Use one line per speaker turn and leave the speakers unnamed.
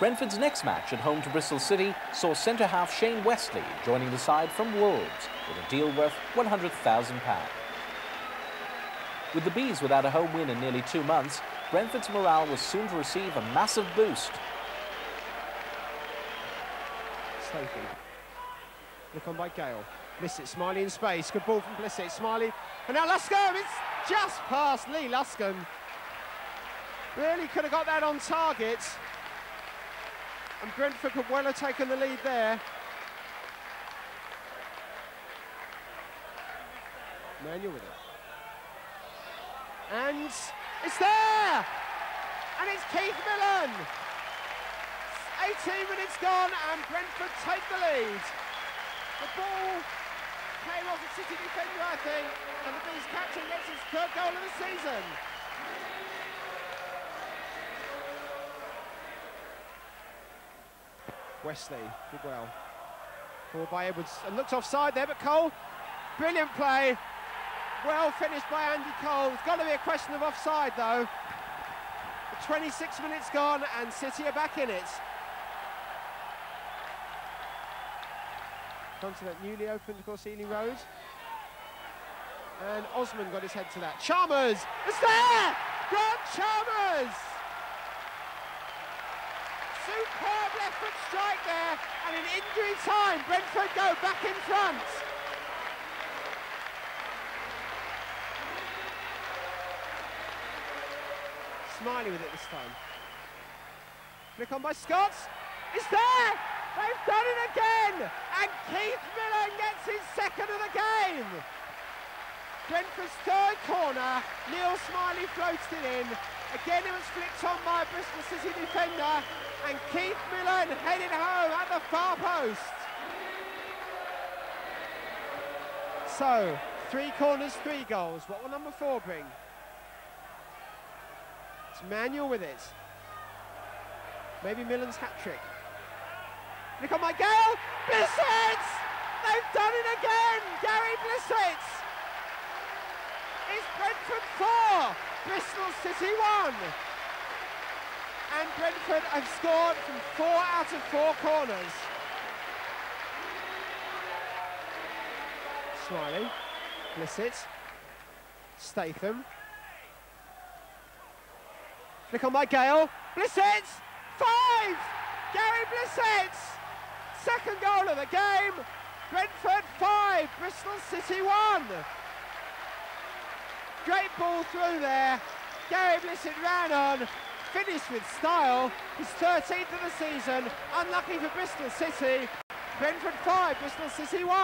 Brentford's next match at home to Bristol City saw centre-half Shane Westley joining the side from Wolves with a deal worth £100,000. With the Bees without a home win in nearly two months, Brentford's morale was soon to receive a massive boost.
Sophie. Look on by Gayle. Blissett, Smillie in space. Good ball from Blissett. Smillie. And now Luscombe. It's just past Lee Luscombe. Really could have got that on target. And Brentford could well have taken the lead there. Manuel with it. And it's there! And it's Keith Millen! 18 minutes gone and Brentford take the lead. The ball came off a City defender, I think, and the Bees captain gets his third goal of the season. Westley did well. Ball by Edwards, and looked offside there, but Cole, brilliant play. Well finished by Andy Cole. It's got to be a question of offside though. 26 minutes gone and City are back in it. Onto that newly opened, of course, Ealing Road. And Osman got his head to that. Chalmers! It's there! Grant Chalmers! Superb left foot strike there, and in injury time, Brentford go back in front. Smillie with it this time. Flick on by Scott. It's there! They've done it again! And Keith Millen gets his second of the game! Brentford's third corner, Neil Smillie floats it in. Again it was flicked on by a Bristol City defender and Keith Millen headed home at the far post. So, three corners, three goals. What will number four bring? It's Manuel with it. Maybe Millen's hat-trick. Look on my Gayle! Blissett! They've done it again! Gary Blissett! It's Brentford 4, Bristol City 1. And Brentford have scored from four out of four corners. Smillie, Blissett, Statham. Flick on by Gayle, Blissett! Five! Gary Blissett! Second goal of the game. Brentford 5, Bristol City 1. Great ball through there. Gary Blissett ran on, finished with style. His 13th of the season. Unlucky for Bristol City. Brentford 5, Bristol City 1.